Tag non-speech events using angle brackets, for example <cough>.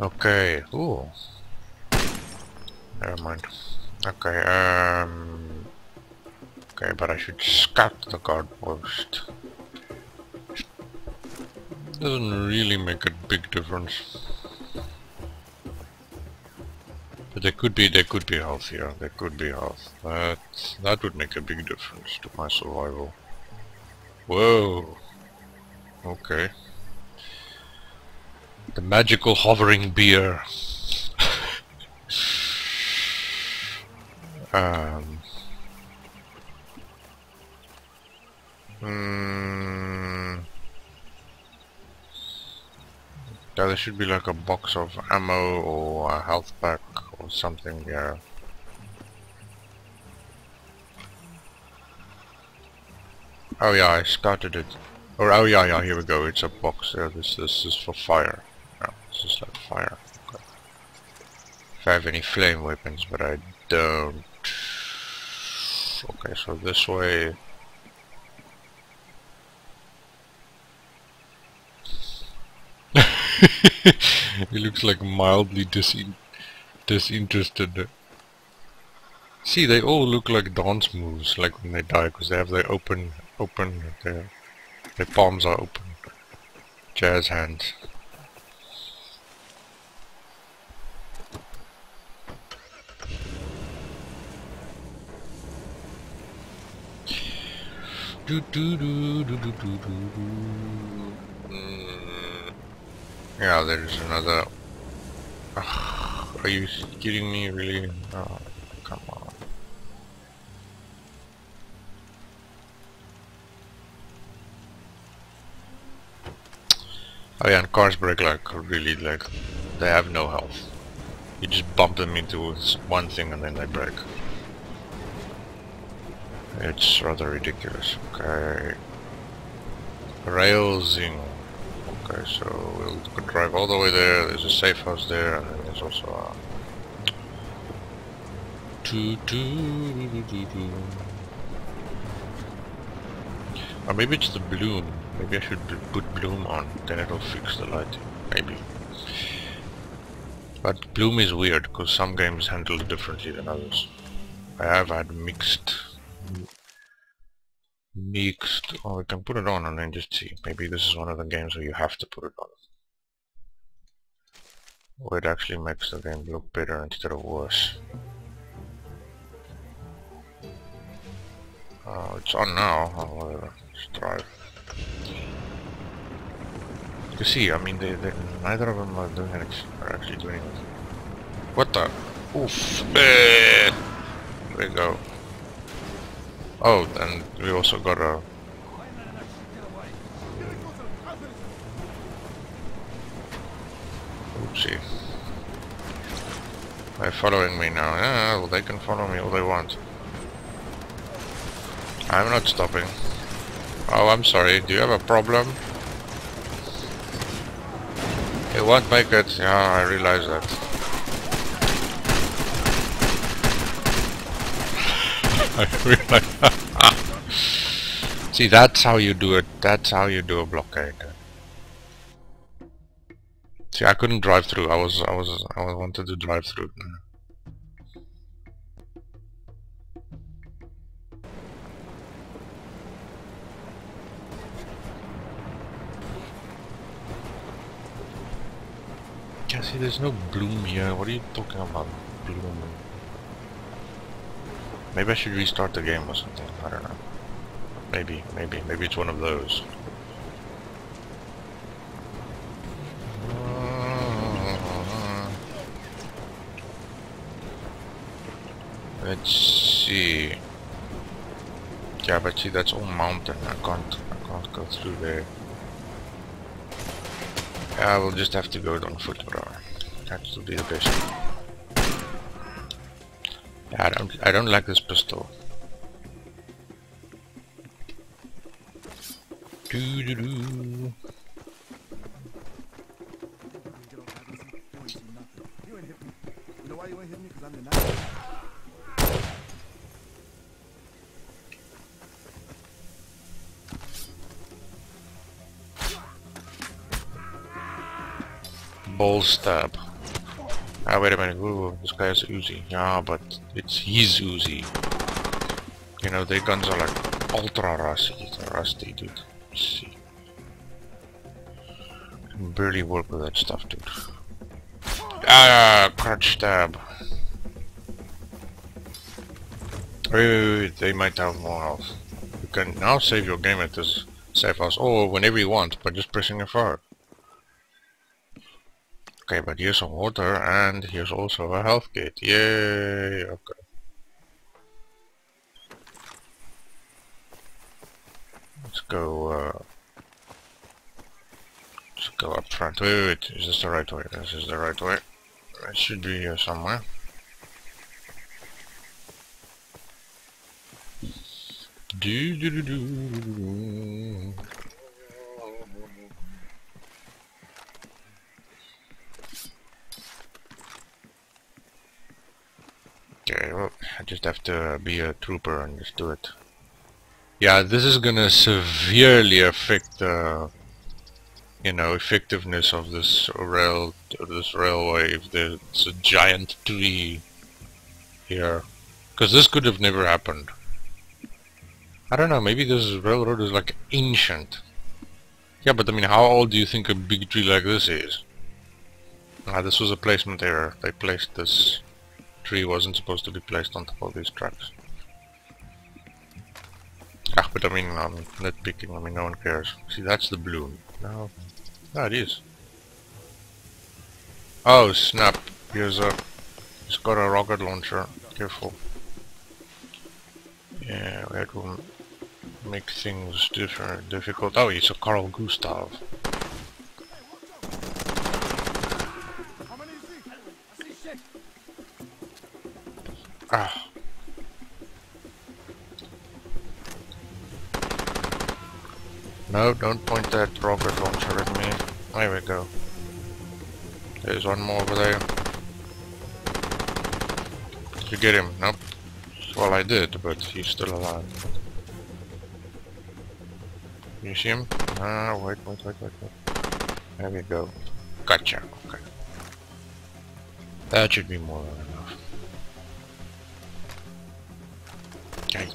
Okay, ooh. Never mind. Okay, um... Okay, but I should scout the guard post. Doesn't really make a big difference. But there could be, there could be health here, there could be health. That, that would make a big difference to my survival. Whoa! Okay. The magical hovering beer. <laughs> um. Mm, yeah, there should be like a box of ammo or a health pack or something, yeah. Oh yeah, I started it. Or oh yeah, yeah, here we go. It's a box. Yeah, this this is for fire. This like fire. Okay. If I have any flame weapons, but I don't. Okay, so this way. <laughs> he looks like mildly disin disinterested. See, they all look like dance moves, like when they die, because they have their open, open, their, their palms are open. Jazz hands. Do do do do do do do. Mm. Yeah, there's another. Are you kidding me? Really? Oh, come on. Oh yeah, and cars break like really like they have no health. You just bump them into one thing and then they break. It's rather ridiculous. Okay. Railsing. Okay, so we'll drive all the way there. There's a safe house there, and then there's also a. Or maybe it's the bloom. Maybe I should put bloom on, then it'll fix the lighting. Maybe. But bloom is weird, because some games handle it differently than others. I have had mixed... Mixed... Oh, we can put it on and then just see. Maybe this is one of the games where you have to put it on. Where it actually makes the game look better instead of worse. Oh, it's on now. Oh, whatever. Let's drive. You see, I mean, they, they, neither of them are doing anything, are actually doing anything. What the? Oof. Eh. There we go. Oh, and we also got a... Oopsie. They're following me now. Yeah, well, they can follow me all they want. I'm not stopping. Oh, I'm sorry. Do you have a problem? It won't make it. Yeah, I realize that. <laughs> I realize. See, that's how you do it. That's how you do a blockade. See, I couldn't drive through. I was, I was, I wanted to drive through. Yeah, see, there's no bloom here. What are you talking about, bloom? Maybe I should restart the game or something. I don't know. Maybe, maybe, maybe it's one of those. Let's see. Yeah, but see, that's all mountain. I can't, I can't go through there. I will just have to go on foot, bro. That will be the best. Yeah, I don't, I don't like this pistol. Doo doo doo. Ball stab. Ah, wait a minute. Ooh, this guy has Uzi. Yeah, but it's his Uzi. You know, their guns are like ultra rusty, rusty, dude. Let's see. Can barely work with that stuff, dude. Ah, crutch stab. Wait, wait, wait, they might have more health. You can now save your game at this safe house, or whenever you want, by just pressing F4. Okay, but here's some water, and here's also a health kit. Yay! Okay. Let's go, uh... Let's go up front. Wait, wait, wait, is this the right way? This is the right way. It should be here somewhere. Do do do do. Okay, well, I just have to be a trooper and just do it. Yeah, this is gonna severely affect the, you know, effectiveness of this rail, this railway if there's a giant tree here. Because this could have never happened. I don't know, maybe this railroad is like ancient. Yeah, but I mean, how old do you think a big tree like this is? Ah, this was a placement error. They placed this tree wasn't supposed to be placed on top of these tracks. Ah, but I mean, I'm nitpicking, I mean, no one cares. See, that's the balloon. No. Ah, it is. Oh, snap. Here's a... He's got a rocket launcher. Careful. Yeah, have to make things different, difficult. Oh, it's a Carl Gustav. Ah. No, don't point that rocket launcher at me. There we go. There's one more over there. Did you get him? Nope. Well, I did, but he's still alive. You see him? Ah, wait, wait, wait, wait, wait. There we go. Gotcha. Okay. That should be more than enough. Okay.